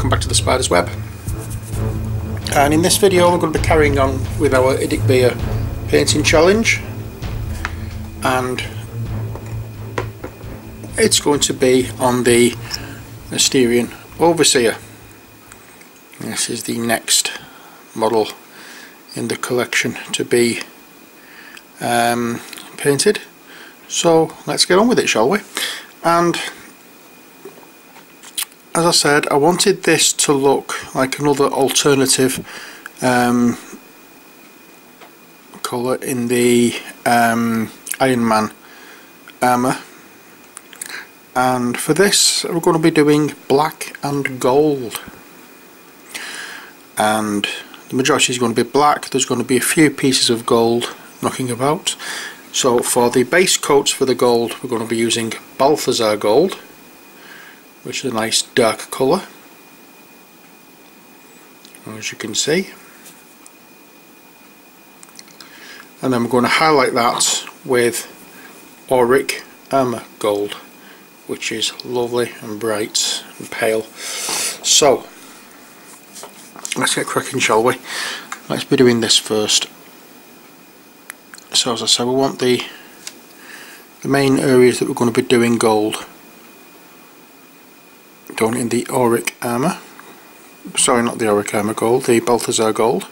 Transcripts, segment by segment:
welcome back to the Spydahs Web. And in this video we're going to be carrying on with our IDICBeer painting challenge. And it's going to be on the Asterian Overseer. This is the next model in the collection to be um, painted. So let's get on with it shall we? And as I said I wanted this to look like another alternative um, colour in the um, Iron Man armour. And for this we're going to be doing black and gold. And the majority is going to be black. There's going to be a few pieces of gold knocking about. So for the base coats for the gold we're going to be using Balthasar gold which is a nice dark colour as you can see. And then we're going to highlight that with Auric Armour Gold which is lovely and bright and pale. So let's get cracking shall we? Let's be doing this first. So as I said we want the the main areas that we're going to be doing gold done in the Auric armour sorry not the Auric armour gold, the Balthasar gold.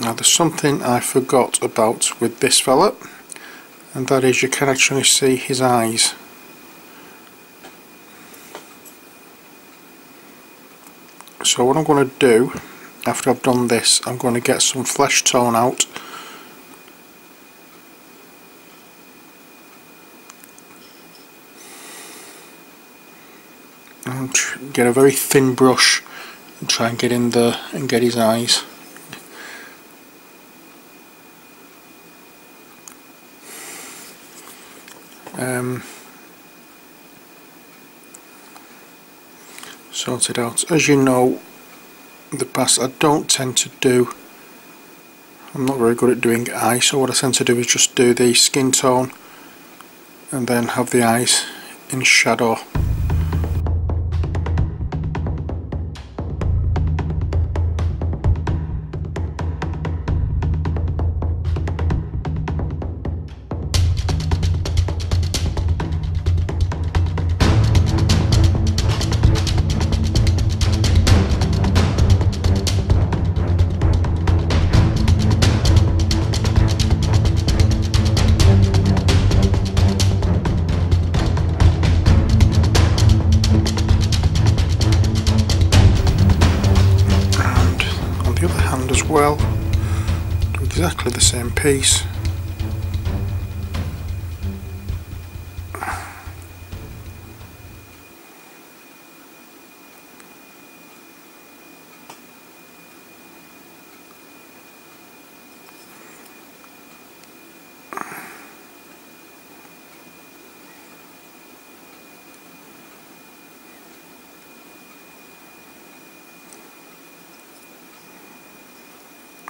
Now there's something I forgot about with this fella and that is you can actually see his eyes. So what I'm going to do after I've done this I'm going to get some flesh tone out. And get a very thin brush and try and get in there and get his eyes. Um, sorted out. As you know the past I don't tend to do I'm not very good at doing eyes so what I tend to do is just do the skin tone and then have the eyes in shadow piece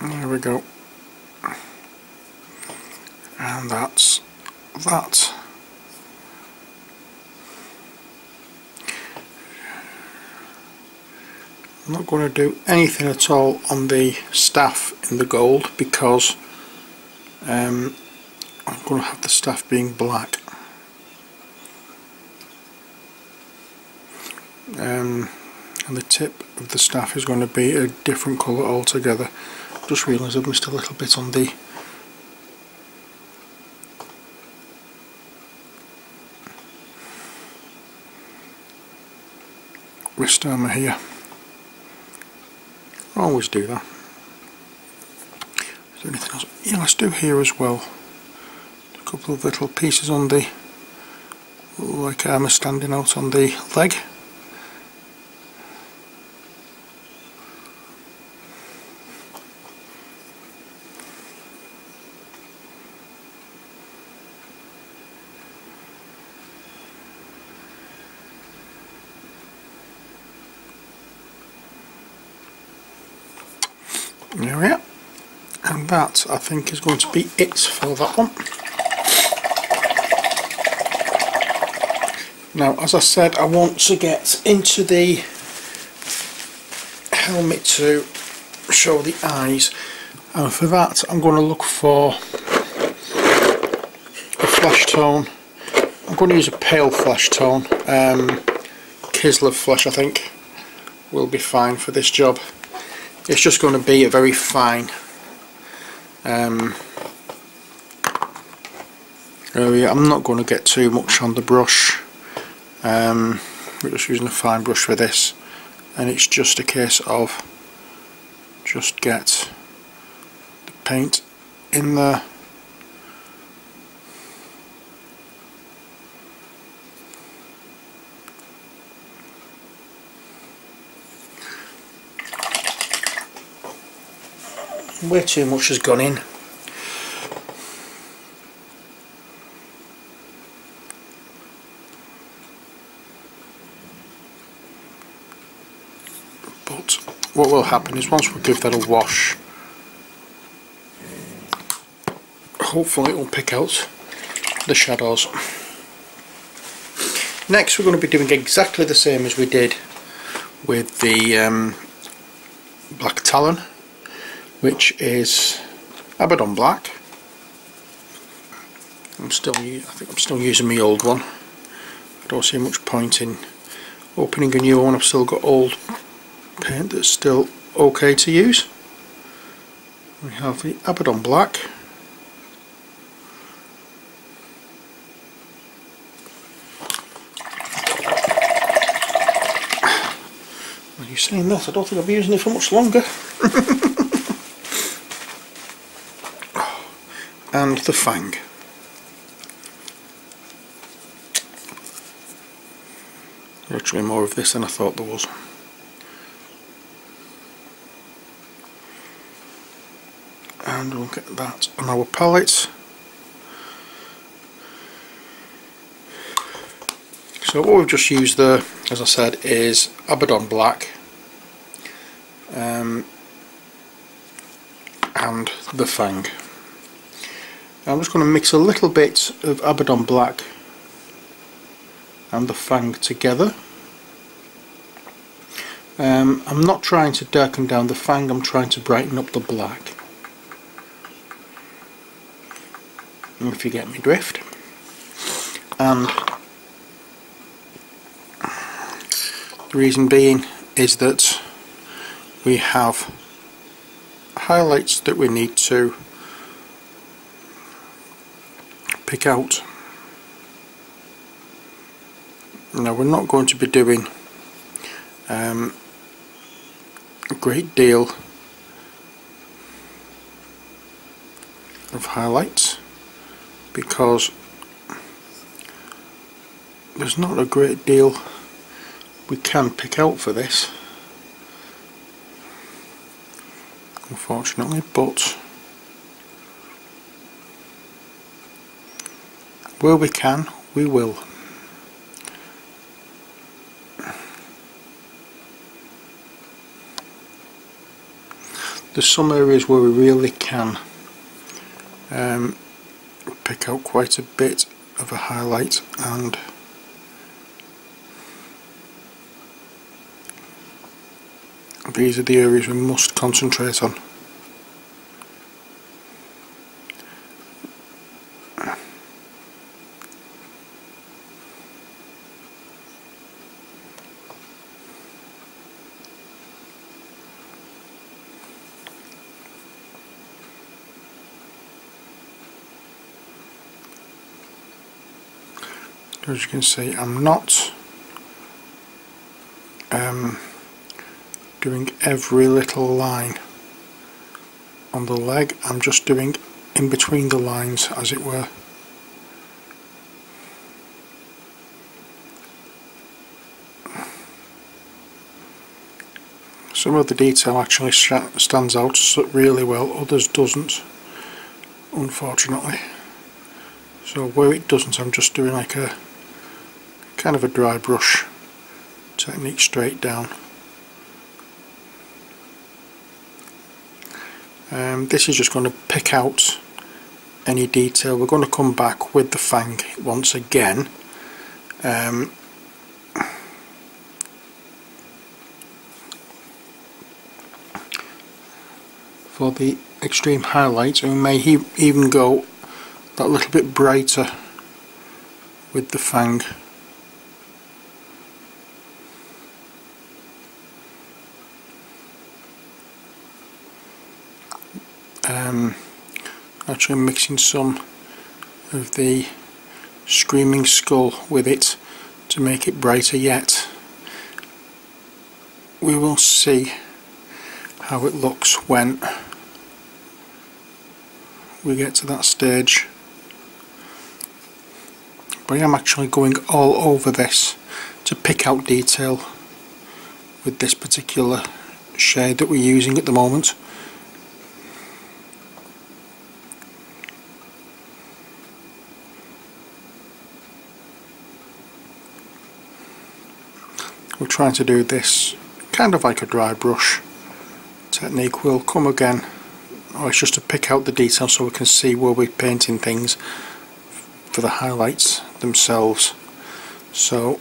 There we go. And that's that. I'm not going to do anything at all on the staff in the gold because um, I'm going to have the staff being black. Um, and the tip of the staff is going to be a different colour altogether just realised I've missed a little bit on the wrist armour here. I always do that. Is there anything else? yeah let's do here as well. A couple of little pieces on the like armour standing out on the leg There we are. and that I think is going to be it for that one. Now as I said I want to get into the helmet to show the eyes. And for that I'm going to look for a flash tone. I'm going to use a pale flash tone. Um, Kislev flesh I think will be fine for this job it's just going to be a very fine um, area. I'm not going to get too much on the brush. Um, we're just using a fine brush for this. And it's just a case of just get the paint in there way too much has gone in. But what will happen is once we give that a wash hopefully it will pick out the shadows. Next we're going to be doing exactly the same as we did with the um, black talon which is Abaddon black I'm still I think I'm still using my old one I don't see much point in opening a new one I've still got old paint that's still okay to use. We have the Abaddon Black. Are you're saying this, I don't think I'll be using it for much longer. and the Fang. Actually more of this than I thought there was. and we'll get that on our palette so what we've just used there as I said is Abaddon Black um, and the Fang I'm just going to mix a little bit of Abaddon Black and the Fang together. Um, I'm not trying to darken down the Fang, I'm trying to brighten up the black. If you get me drift. And the reason being is that we have highlights that we need to pick out. Now we're not going to be doing um, a great deal of highlights because there's not a great deal we can pick out for this unfortunately but where we can we will there's some areas where we really can um, pick out quite a bit of a highlight and these are the areas we must concentrate on. As you can see I'm not um, doing every little line on the leg. I'm just doing in between the lines as it were. Some of the detail actually stands out really well others doesn't unfortunately. So where it doesn't I'm just doing like a kind of a dry brush. Technique straight down. Um, this is just going to pick out any detail. We're going to come back with the fang once again. Um, for the extreme highlights we may even go that little bit brighter with the fang actually mixing some of the screaming skull with it to make it brighter yet. We will see how it looks when we get to that stage. But I am actually going all over this to pick out detail with this particular shade that we're using at the moment trying to do this kind of like a dry brush technique we'll come again. Oh, it's just to pick out the details so we can see where we're painting things for the highlights themselves. So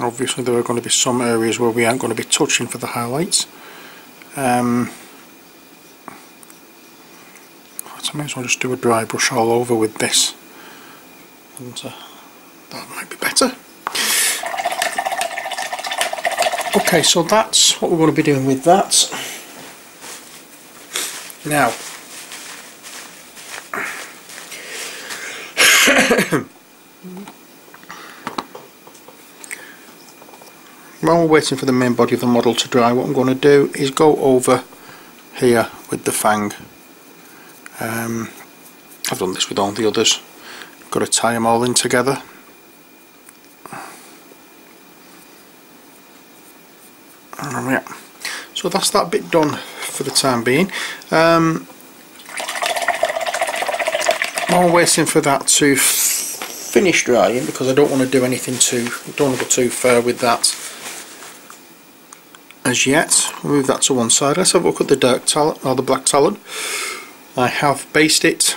obviously there are going to be some areas where we aren't going to be touching for the highlights. Um, I might as well just do a dry brush all over with this. And uh, that might be better. Okay so that's what we're going to be doing with that. Now. While we're waiting for the main body of the model to dry what I'm going to do is go over here with the fang um, I've done this with all the others got to tie them all in together yeah. So that's that bit done for the time being. Um, while waiting for that to finish drying because I don't want to do anything too, don't want to go too far with that as yet. move that to one side. Let's have a look at the dark talent or the black talon. I have based it.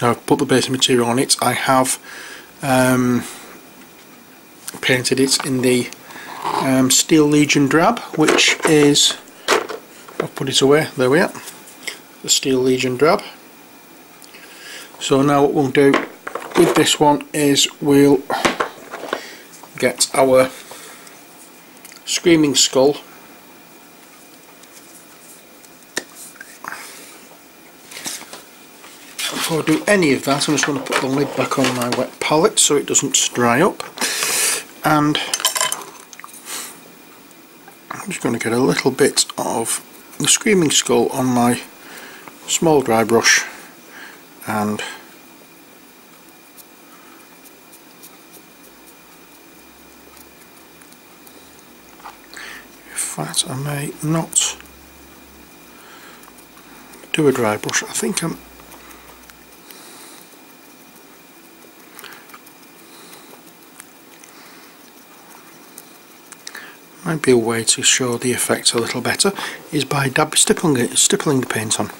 I've put the base material on it. I have um, painted it in the um, Steel Legion drab which is I've put it away there we are the Steel Legion drab so now what we'll do with this one is we'll get our Screaming Skull before I do any of that I'm just going to put the lid back on my wet palette so it doesn't dry up. And I'm just going to get a little bit of the Screaming Skull on my small dry brush and in fact I may not do a dry brush I think I'm might be a way to show the effect a little better is by dab stippling, stippling the paint on.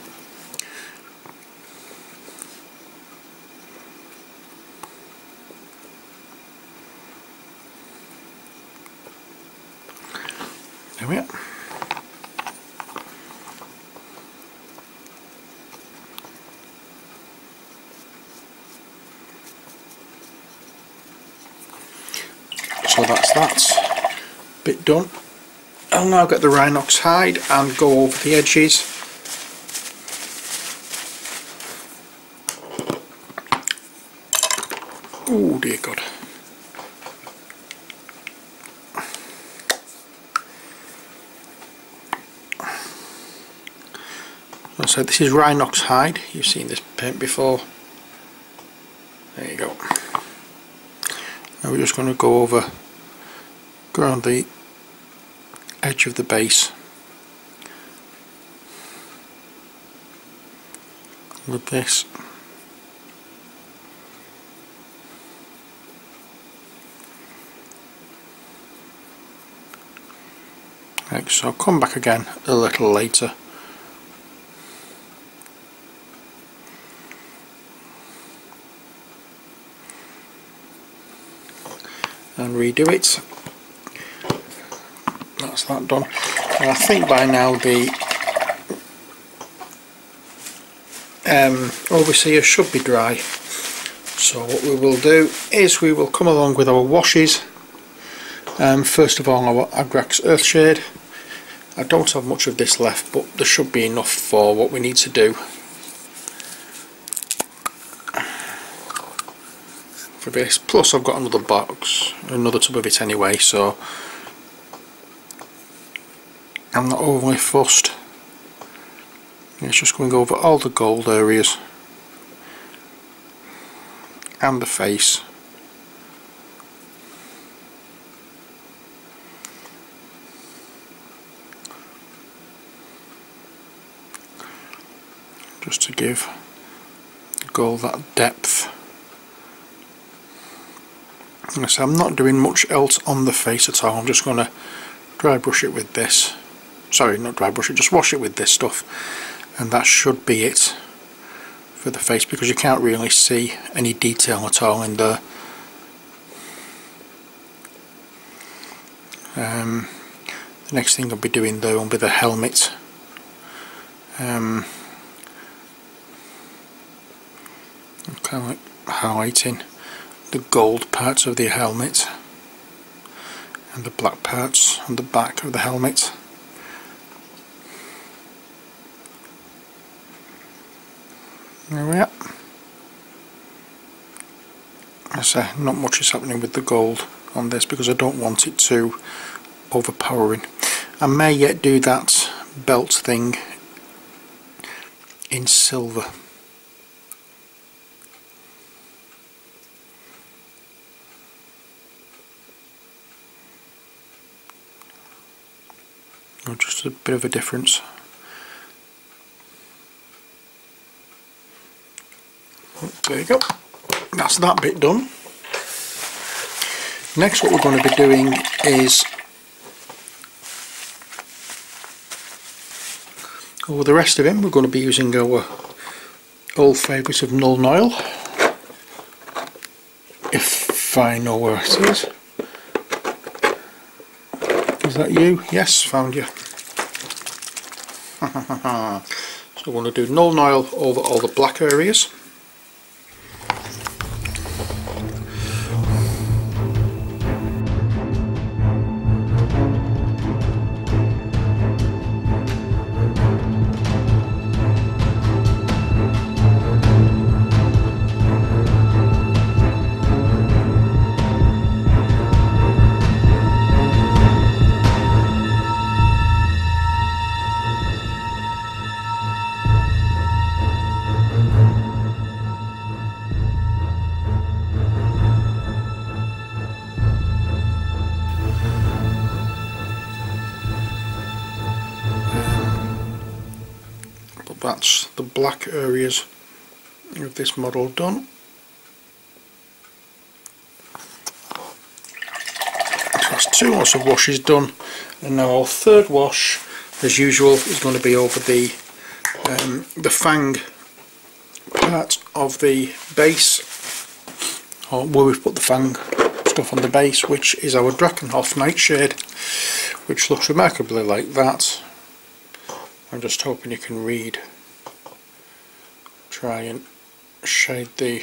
There we are. So that's that bit done. I'll now get the Rhinox hide and go over the edges. Oh dear God. So this is Rhinox hide, you've seen this paint before. There you go. Now we're just going to go over ground around the edge of the base. With this. Like so I'll come back again a little later. And redo it that's that done. And I think by now the um, overseer should be dry. So what we will do is we will come along with our washes. Um, first of all our Agrax Earthshade I don't have much of this left but there should be enough for what we need to do. For this. Plus I've got another box another tub of it anyway so I'm not overly fussed. It's just going over all the gold areas. And the face. Just to give gold that depth. So I'm not doing much else on the face at all. I'm just going to dry brush it with this sorry not dry brush it just wash it with this stuff. And that should be it for the face because you can't really see any detail at all in um, the next thing I'll be doing though will be the helmet. Um, kind of like highlighting the gold parts of the helmet and the black parts on the back of the helmet. There we are. I say not much is happening with the gold on this because I don't want it too overpowering. I may yet do that belt thing in silver. or just a bit of a difference. There you go. That's that bit done. Next what we're going to be doing is over the rest of him we're going to be using our old favourites of Nuln Oil if I know where it is. Is that you? Yes, found you. so we're going to do Nuln Oil over all the black areas. That's the black areas of this model done. that's two lots of washes done and now our third wash as usual is going to be over the um, the fang part of the base or where we've put the fang stuff on the base which is our Drakenhof Nightshade which looks remarkably like that I'm just hoping you can read try and shade the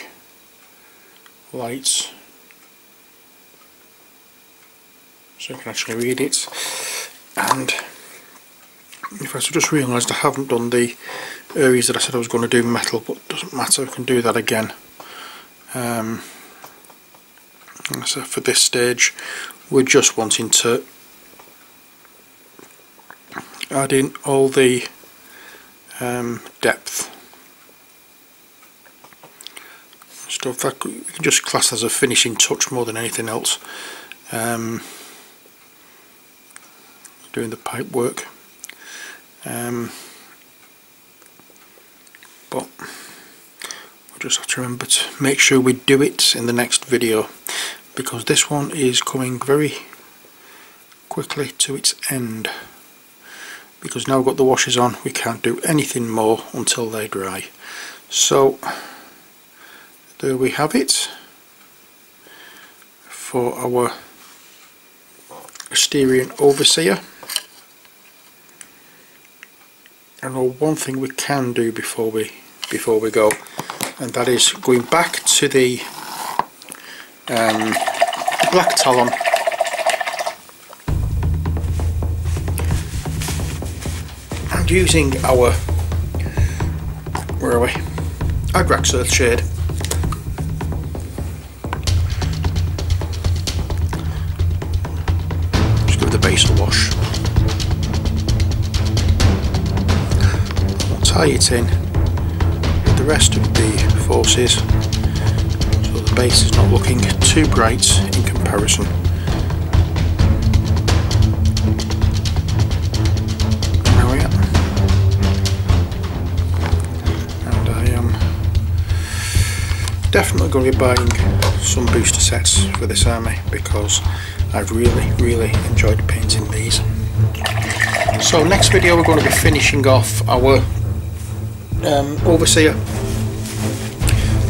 lights. So you can actually read it. And if I just realised I haven't done the areas that I said I was going to do metal but doesn't matter I can do that again. Um, so for this stage we're just wanting to add in all the um, depth stuff. That can just class as a finishing touch more than anything else. Um, doing the pipe work. Um, but we'll just have to remember to make sure we do it in the next video because this one is coming very quickly to its end. Because now we've got the washers on we can't do anything more until they dry. So there we have it for our Styrian Overseer? And one thing we can do before we before we go and that is going back to the um, black talon. And using our where are we? Agrax Earthshade in with the rest of the forces. So the base is not looking too bright in comparison. There we are. And I am definitely going to be buying some booster sets for this army because I've really really enjoyed painting these. So next video we're going to be finishing off our um, overseer.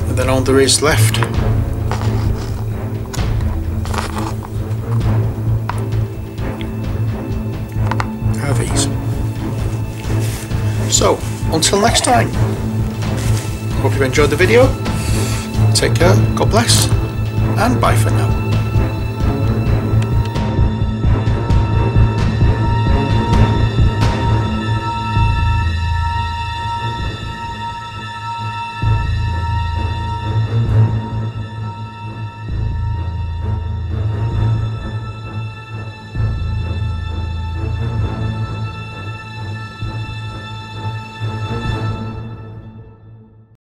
And then all there is left. Are these so until next time. Hope you've enjoyed the video. Take care, God bless, and bye for now.